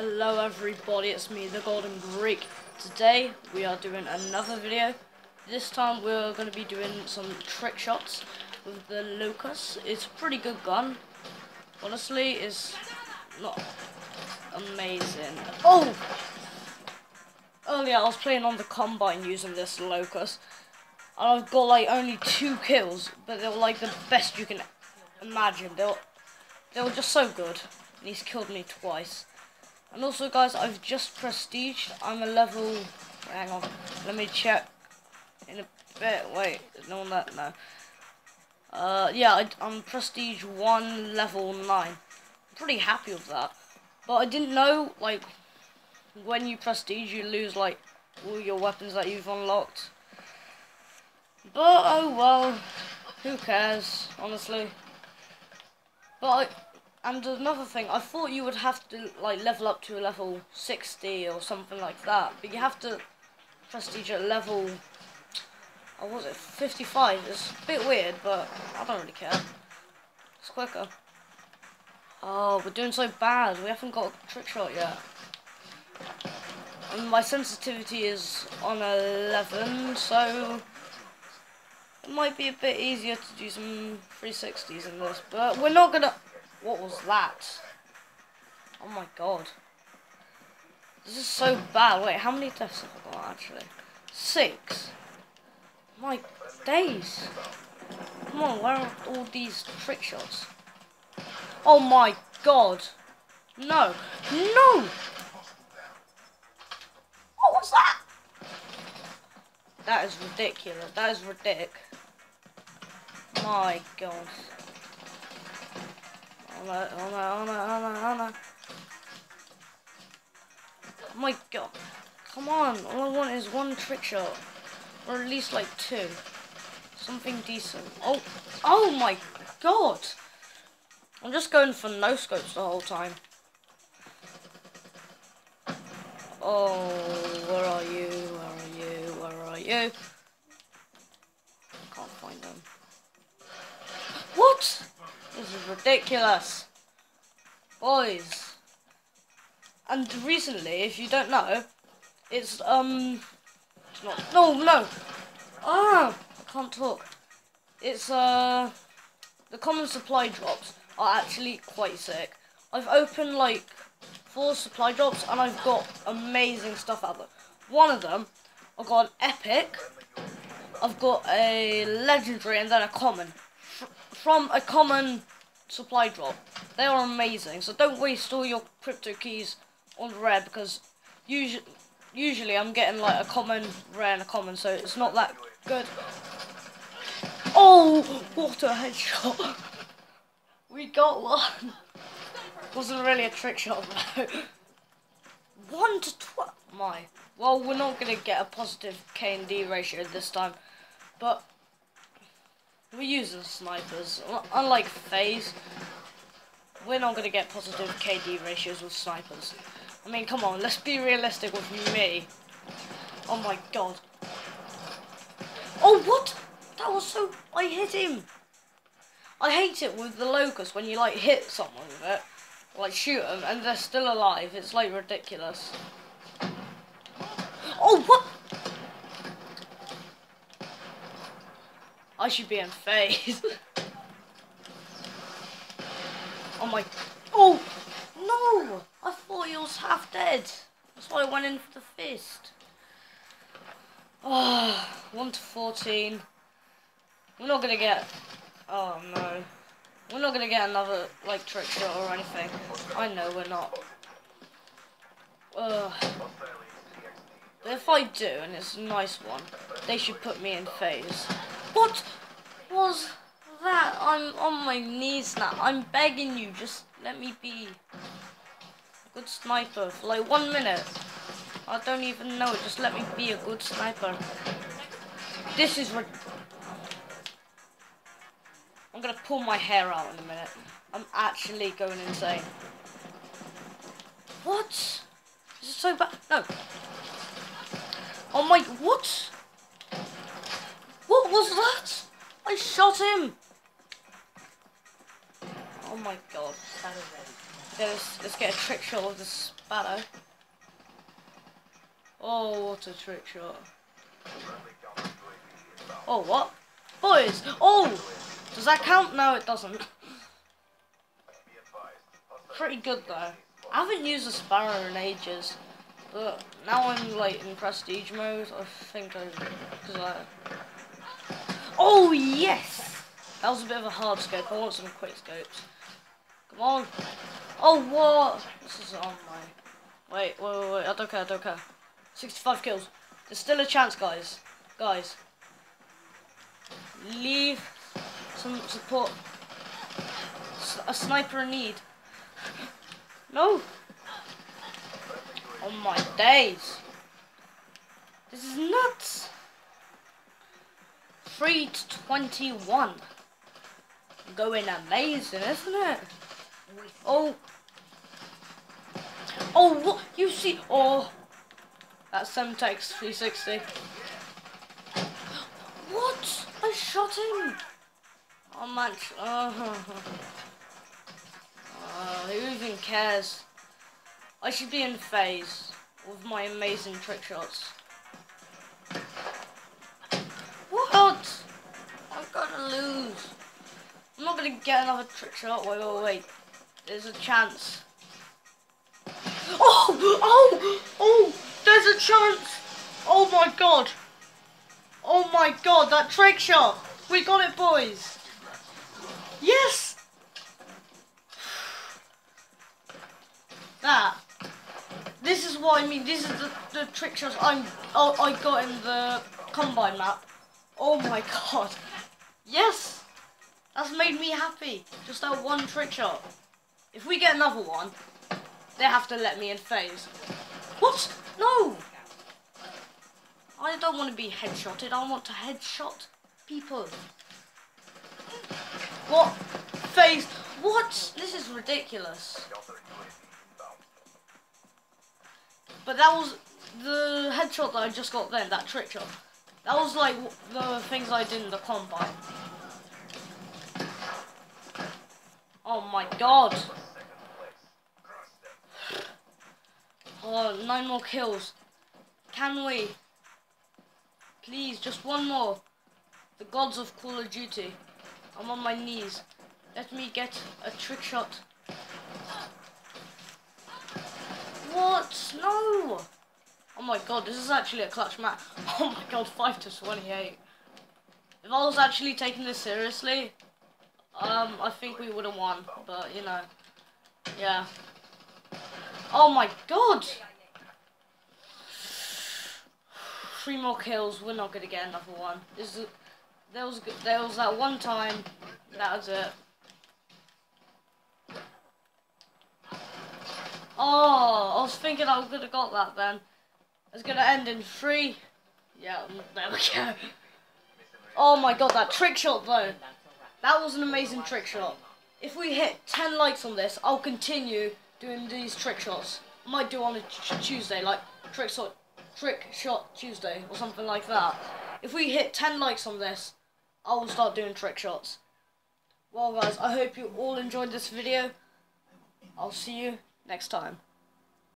Hello everybody, it's me, the Golden Greek. Today we are doing another video. This time we're going to be doing some trick shots with the Lucas. It's a pretty good gun. Honestly, it's not amazing. Oh! Earlier I was playing on the Combine using this Locust. And I've got like only two kills, but they were like the best you can imagine. They were, they were just so good. And he's killed me twice. And also, guys, I've just prestiged. I'm a level. Hang on, let me check in a bit. Wait, no, that no. Uh, yeah, I, I'm prestige one, level nine. I'm pretty happy with that. But I didn't know, like, when you prestige, you lose like all your weapons that you've unlocked. But oh well, who cares, honestly. But I, and another thing, I thought you would have to like level up to a level 60 or something like that, but you have to prestige at level, oh was it, 55? It's a bit weird, but I don't really care. It's quicker. Oh, we're doing so bad. We haven't got a trick shot yet. And my sensitivity is on 11, so it might be a bit easier to do some 360s in this, but we're not gonna... What was that? Oh my god. This is so bad. Wait, how many deaths have I got actually? Six. My days. Come on, where are all these trick shots? Oh my god. No. No! What was that? That is ridiculous. That is ridiculous. My god. No, oh no, oh no. Oh my god. Come on, all I want is one trick shot. Or at least like two. Something decent. Oh, oh my god. I'm just going for no scopes the whole time. Oh, where are you? Where are you? Where are you? I can't find them. What? This is ridiculous. Boys. And recently, if you don't know, it's, um, it's not, no, no. Ah, I can't talk. It's, uh, the common supply drops are actually quite sick. I've opened, like, four supply drops, and I've got amazing stuff out of them. One of them, I've got an epic, I've got a legendary, and then a common from a common supply drop. They are amazing, so don't waste all your crypto keys on rare because usually, usually I'm getting like a common, rare, and a common, so it's not that good. Oh, what a headshot! We got one. Wasn't really a trick shot though. One to twelve. My. Well, we're not gonna get a positive K and D ratio this time, but we're using snipers. Unlike FaZe, we're not going to get positive KD ratios with snipers. I mean, come on, let's be realistic with me. Oh my god. Oh, what? That was so... I hit him. I hate it with the locust when you, like, hit someone with it. Like, shoot them, and they're still alive. It's, like, ridiculous. Oh, what? I should be in FaZe. oh my... Oh! No! I thought he was half dead. That's why I went in for the fist. Oh, 1 to 14. We're not gonna get... Oh no. We're not gonna get another, like, trick shot or anything. I know we're not. Ugh. But if I do, and it's a nice one, they should put me in FaZe. What was that? I'm on my knees now. I'm begging you, just let me be a good sniper for like one minute. I don't even know, just let me be a good sniper. This is what I'm gonna pull my hair out in a minute. I'm actually going insane. What? Is so bad. No. Oh my, what? What was that? I shot him! Oh my god. Okay, let's, let's get a trick shot with the Sparrow. Oh, what a trick shot. Oh, what? Boys! Oh! Does that count? No, it doesn't. Pretty good, though. I haven't used a Sparrow in ages. But now I'm, like, in prestige mode. I think I... Cause I... Oh, yes! That was a bit of a hard scope. I want some quick scopes. Come on. Oh, what? This is on my... Wait, wait, wait, wait. I don't care, I don't care. 65 kills. There's still a chance, guys. Guys. Leave some support. S a sniper in need. No. Oh my days. This is nuts. 3 to 21. Going amazing, isn't it? Oh. Oh, what? You see? Oh. That's Semtex 360. What? I shot him. Oh man. Oh. uh, who even cares? I should be in FaZe with my amazing trick shots. What? I'm gonna lose. I'm not gonna get another trick shot. Wait, wait, wait. There's a chance. Oh! Oh! Oh! There's a chance! Oh my god! Oh my god, that trick shot! We got it, boys! Yes! That. This is what I mean. This is the, the trick shots I'm, oh, I got in the combine map. Oh my god. Yes! That's made me happy. Just that one trick shot. If we get another one, they have to let me in FaZe. What? No! I don't want to be headshotted. I want to headshot people. What? FaZe? What? This is ridiculous. But that was the headshot that I just got then, that trick shot. That was like the things I did in the combine. Oh my god. Oh, nine more kills. Can we? Please, just one more. The gods of Call of Duty. I'm on my knees. Let me get a trick shot. What? No! Oh my god, this is actually a clutch match. Oh my god, 5 to 28. If I was actually taking this seriously, um, I think we would have won. But, you know, yeah. Oh my god! Three more kills. We're not gonna get another one. This is, there was there was that one time. That was it. Oh, I was thinking I could have got that then. It's gonna end in three. Yeah, there we go. Oh my god, that trick shot though. That was an amazing trick shot. If we hit 10 likes on this, I'll continue doing these trick shots. Might do on a Tuesday, like trick shot, trick shot Tuesday or something like that. If we hit 10 likes on this, I will start doing trick shots. Well guys, I hope you all enjoyed this video. I'll see you next time.